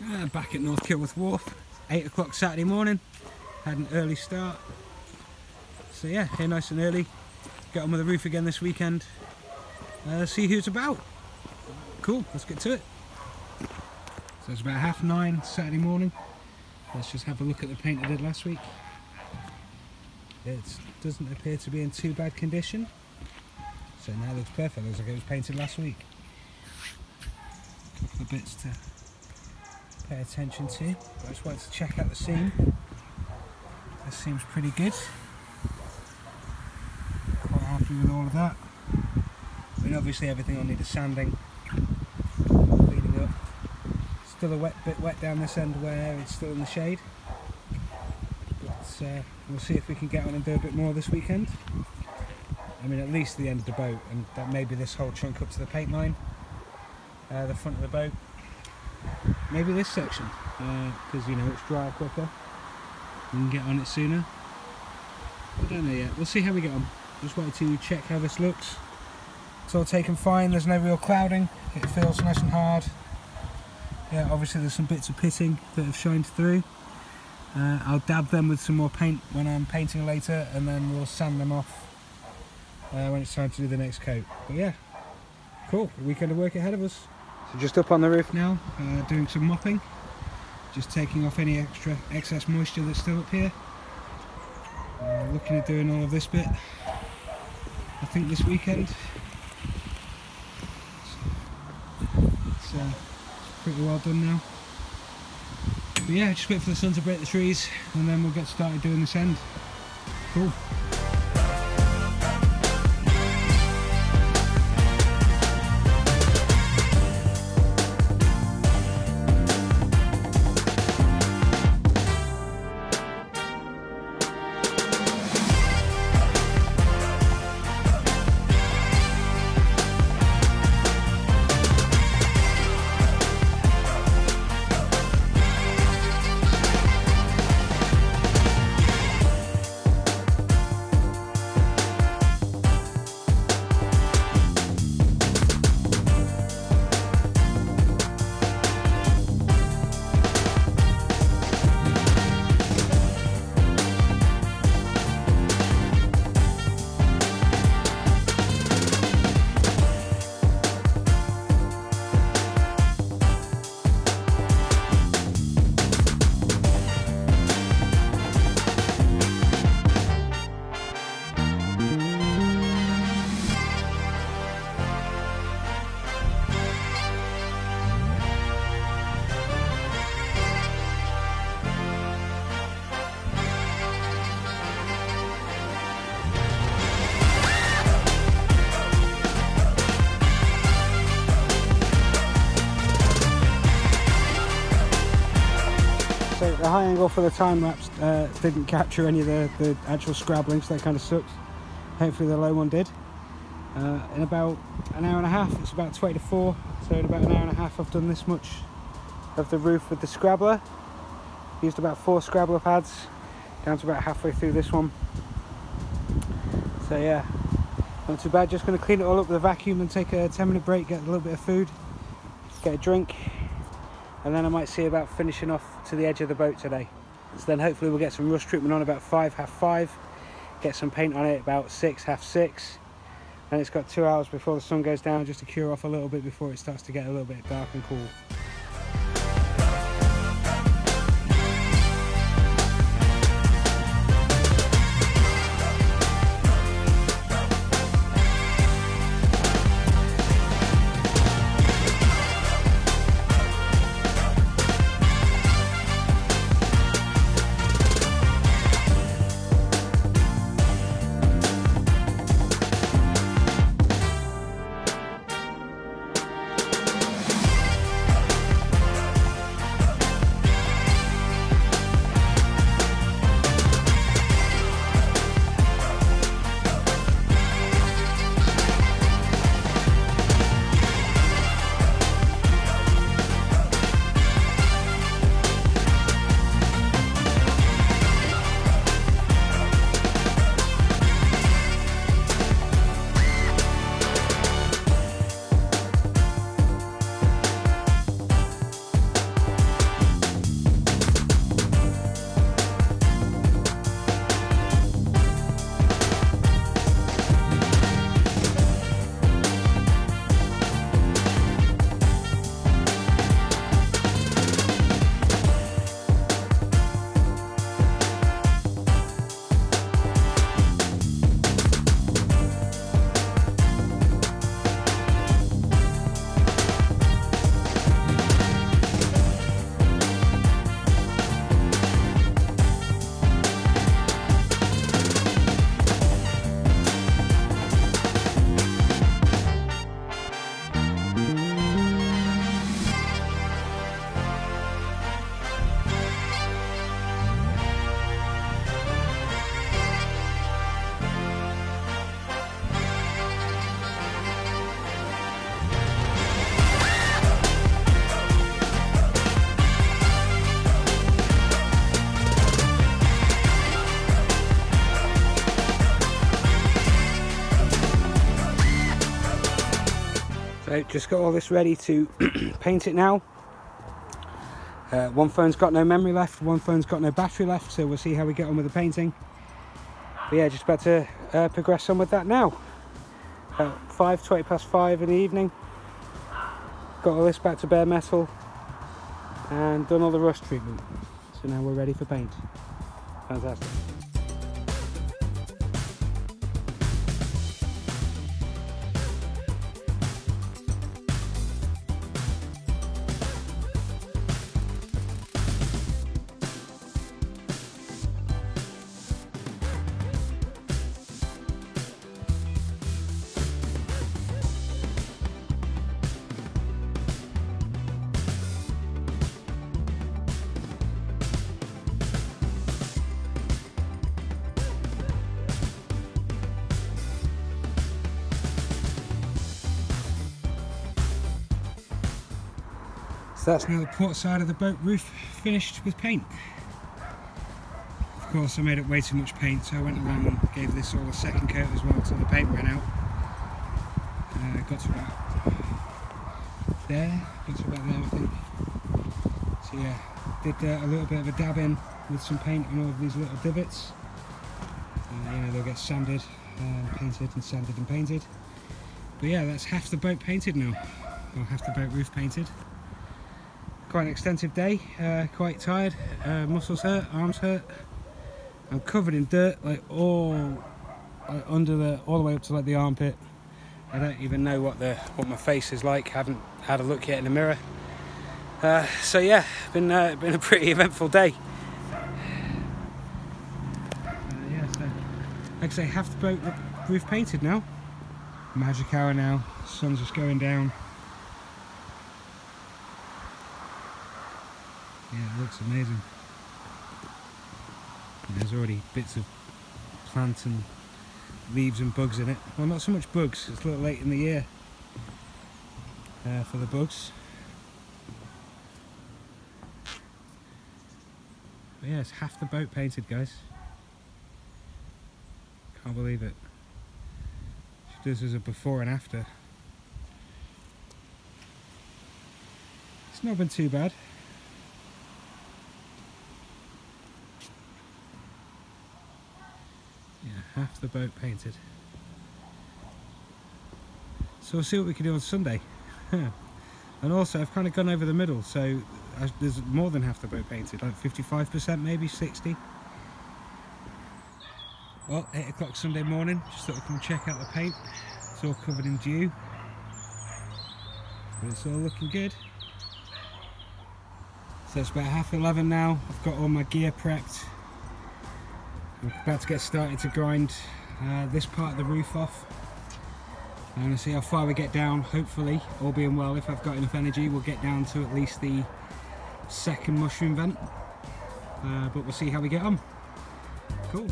Uh, back at North Kilworth Wharf, 8 o'clock Saturday morning. Had an early start. So yeah, here nice and early. Get on with the roof again this weekend. Uh, see who's about. Cool, let's get to it. So it's about half nine Saturday morning. Let's just have a look at the paint I did last week. It doesn't appear to be in too bad condition. So now it looks perfect, looks like it was painted last week. A couple of bits to pay attention to. I just wanted to check out the seam. This seems pretty good. Quite happy with all of that. I mean obviously everything will need a sanding, cleaning up. Still a wet bit wet down this end where it's still in the shade. But uh, we'll see if we can get on and do a bit more this weekend. I mean at least the end of the boat and that maybe this whole chunk up to the paint line, uh, the front of the boat maybe this section because uh, you know it's drier quicker. We can get on it sooner. I don't know yet. We'll see how we get on. Just wanted to check how this looks. It's all taken fine. There's no real clouding. It feels nice and hard. Yeah obviously there's some bits of pitting that have shined through. Uh, I'll dab them with some more paint when I'm painting later and then we'll sand them off uh, when it's time to do the next coat. But yeah cool. Weekend of work ahead of us so just up on the roof now, uh, doing some mopping, just taking off any extra excess moisture that's still up here. Uh, looking at doing all of this bit, I think this weekend. It's uh, pretty well done now. But yeah, just wait for the sun to break the trees and then we'll get started doing this end. Cool. The high angle for the time lapse uh, didn't capture any of the, the actual scrabbling, so that kind of sucked. Hopefully the low one did. Uh, in about an hour and a half, it's about 20 to 4, so in about an hour and a half I've done this much of the roof with the scrabbler. Used about four scrabbler pads, down to about halfway through this one. So yeah, not too bad, just going to clean it all up with a vacuum and take a 10 minute break, get a little bit of food, get a drink, and then I might see about finishing off to the edge of the boat today. So then hopefully we'll get some rust treatment on about five, half five, get some paint on it about six, half six, and it's got two hours before the sun goes down just to cure off a little bit before it starts to get a little bit dark and cool. Just got all this ready to paint it now. Uh, one phone's got no memory left, one phone's got no battery left, so we'll see how we get on with the painting. But yeah, just about to uh, progress on with that now. About 5, 20 past 5 in the evening. Got all this back to bare metal and done all the rust treatment. So now we're ready for paint. Fantastic. That's now the port side of the boat roof finished with paint. Of course I made up way too much paint so I went along and gave this all a second coat as well until the paint ran out. Uh, got to about there, got to about there I think. So yeah, did uh, a little bit of a dab in with some paint on all of these little divots. Uh, you know they'll get sanded, and painted and sanded and painted. But yeah, that's half the boat painted now, or half the boat roof painted quite an extensive day uh, quite tired uh, muscles hurt arms hurt. I'm covered in dirt like all like, under the all the way up to like the armpit. I don't even know what the what my face is like. Haven't had a look yet in the mirror. Uh, so yeah been uh, been a pretty eventful day. Uh, yeah so like I say half the boat roof painted now. Magic hour now. Sun's just going down Yeah, it looks amazing. There's already bits of plant and leaves and bugs in it. Well, not so much bugs, it's a little late in the year uh, for the bugs. But yeah, it's half the boat painted, guys. Can't believe it. This is a before and after. It's not been too bad. Half the boat painted. So we'll see what we can do on Sunday. and also I've kind of gone over the middle so uh, there's more than half the boat painted, like 55% maybe, 60. Well, 8 o'clock Sunday morning, just thought I'd come check out the paint. It's all covered in dew. But it's all looking good. So it's about half 11 now, I've got all my gear prepped. I'm about to get started to grind uh, this part of the roof off. I'm going to see how far we get down, hopefully, all being well, if I've got enough energy, we'll get down to at least the second mushroom vent. Uh, but we'll see how we get on. Cool.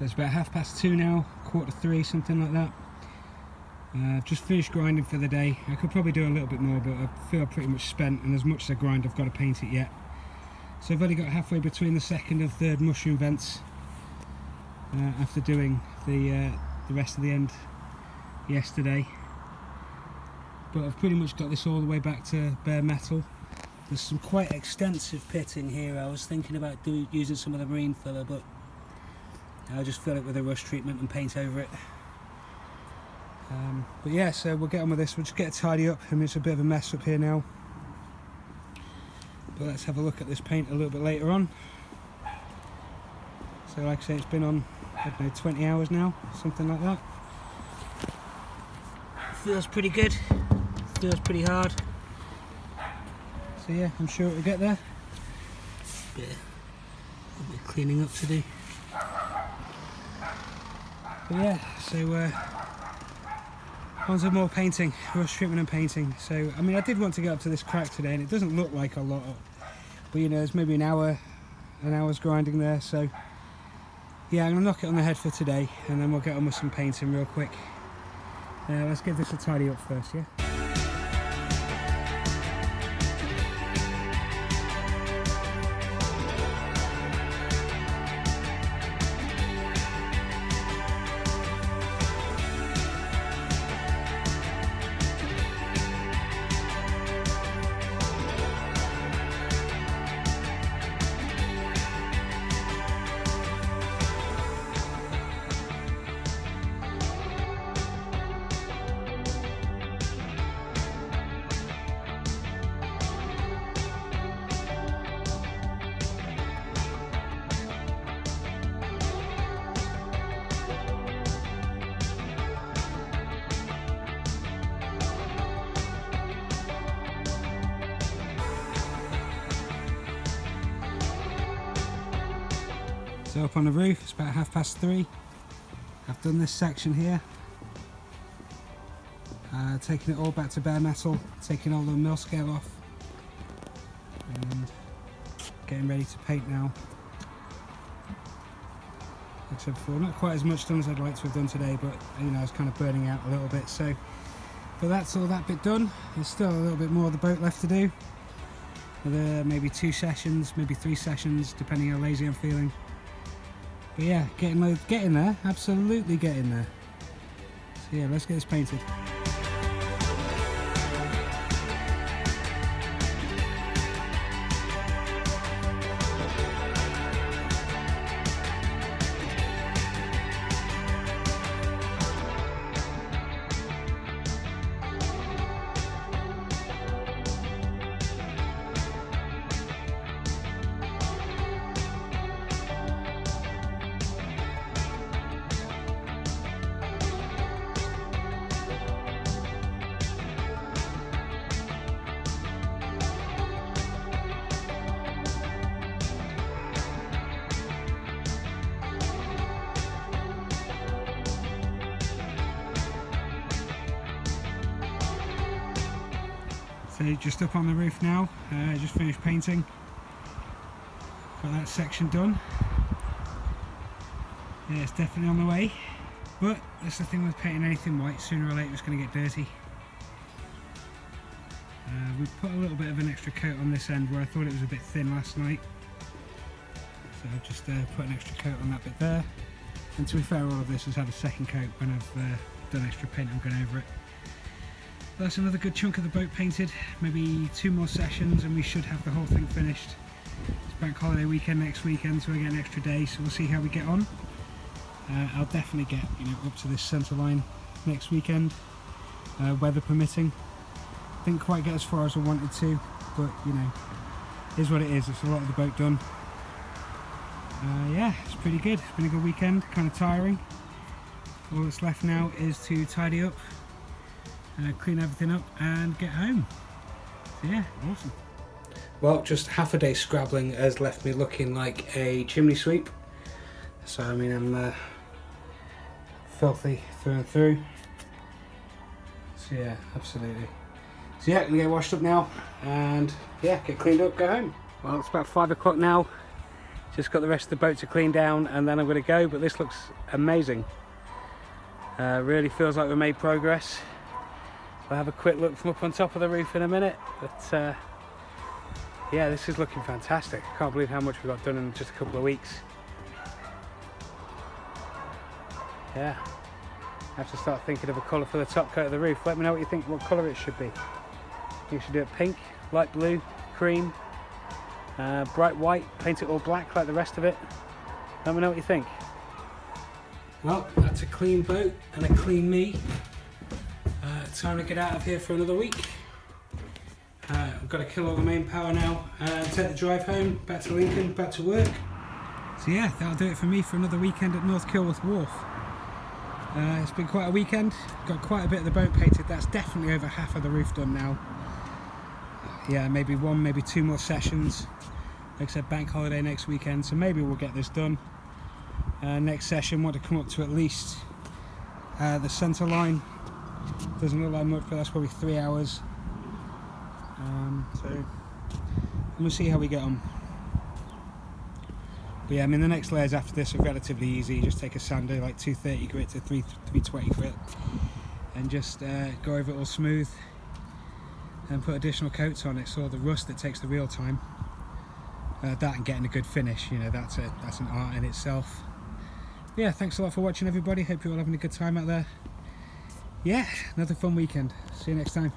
So it's about half past two now, quarter three, something like that. Uh, just finished grinding for the day. I could probably do a little bit more, but I feel pretty much spent, and as much as I grind, I've got to paint it yet. So I've only got halfway between the second and third mushroom vents uh, after doing the, uh, the rest of the end yesterday. But I've pretty much got this all the way back to bare metal. There's some quite extensive pitting here. I was thinking about do, using some of the marine filler, but I'll just fill it with a rust treatment and paint over it. Um, but yeah, so we'll get on with this. We'll just get it tidy up. I mean, it's a bit of a mess up here now. But let's have a look at this paint a little bit later on. So like I say, it's been on, I don't know, 20 hours now, something like that. Feels pretty good, feels pretty hard. So yeah, I'm sure it'll get there. Bit, of cleaning up to do. But yeah, so uh, on to more painting, rust treatment and painting. So, I mean, I did want to get up to this crack today and it doesn't look like a lot, but you know, there's maybe an hour, an hour's grinding there. So yeah, I'm gonna knock it on the head for today and then we'll get on with some painting real quick. Uh, let's give this a tidy up first, yeah? So up on the roof, it's about half past three. I've done this section here. Uh, taking it all back to bare metal, taking all the mill scale off and getting ready to paint now. Like I said before, not quite as much done as I'd like to have done today, but you know, I was kind of burning out a little bit. So, but that's all that bit done. There's still a little bit more of the boat left to do. Maybe two sessions, maybe three sessions, depending how lazy I'm feeling. But yeah, getting getting there, absolutely getting there. So yeah, let's get this painted. So just up on the roof now, uh, just finished painting. Got that section done. Yeah, it's definitely on the way. But that's the thing with painting anything white, sooner or later it's going to get dirty. Uh, we put a little bit of an extra coat on this end where I thought it was a bit thin last night. So I've just uh, put an extra coat on that bit there. And to be fair, all of this has had a second coat when I've uh, done extra paint and gone over it. That's another good chunk of the boat painted. Maybe two more sessions and we should have the whole thing finished. It's bank holiday weekend next weekend so we get an extra day so we'll see how we get on. Uh, I'll definitely get you know up to this centre line next weekend, uh, weather permitting. Didn't quite get as far as I wanted to, but you know, is what it is. It's a lot of the boat done. Uh, yeah, it's pretty good. It's been a good weekend, kind of tiring. All that's left now is to tidy up uh, clean everything up and get home. So yeah, awesome. Well, just half a day scrabbling has left me looking like a chimney sweep. So I mean, I'm uh, filthy through and through. So yeah, absolutely. So yeah, I'm gonna get washed up now and yeah, get cleaned up, go home. Well, it's about five o'clock now. Just got the rest of the boat to clean down and then I'm gonna go, but this looks amazing. Uh, really feels like we made progress. I'll have a quick look from up on top of the roof in a minute. But uh, yeah, this is looking fantastic. I can't believe how much we got done in just a couple of weeks. Yeah, I have to start thinking of a colour for the top coat of the roof. Let me know what you think, what colour it should be. You should do it pink, light blue, cream, uh, bright white, paint it all black like the rest of it. Let me know what you think. Well, that's a clean boat and a clean me time to get out of here for another week. Uh, I've got to kill all the main power now and take the drive home, back to Lincoln, back to work. So yeah, that'll do it for me for another weekend at North Kilworth Wharf. Uh, it's been quite a weekend, got quite a bit of the boat painted, that's definitely over half of the roof done now. Yeah, maybe one, maybe two more sessions. Like I said, bank holiday next weekend, so maybe we'll get this done. Uh, next session, want to come up to at least uh, the centre line. Doesn't look like much, but that's probably three hours. Um, so we'll see how we get on. But yeah, I mean the next layers after this are relatively easy. You just take a sander like 230 grit to 3 320 grit and just uh, go over it all smooth and put additional coats on it. So the rust that takes the real time. Uh, that and getting a good finish, you know, that's a that's an art in itself. But yeah, thanks a lot for watching everybody. Hope you're all having a good time out there. Yeah, another fun weekend. See you next time.